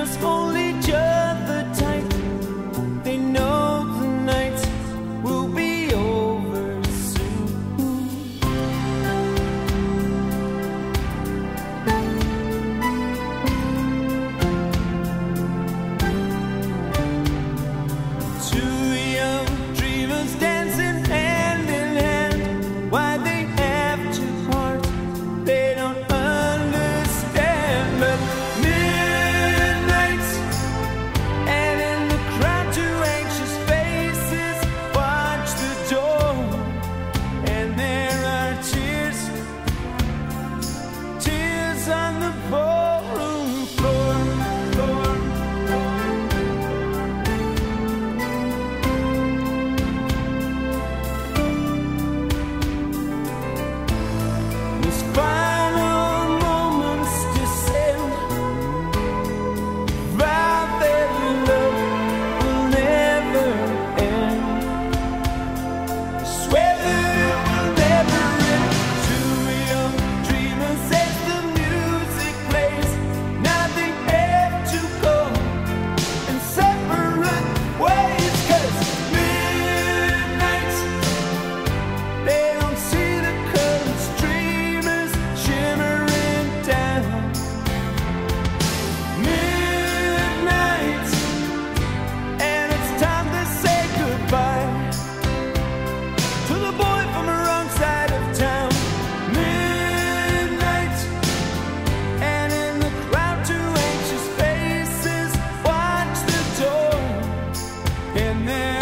there's only there.